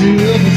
Yeah.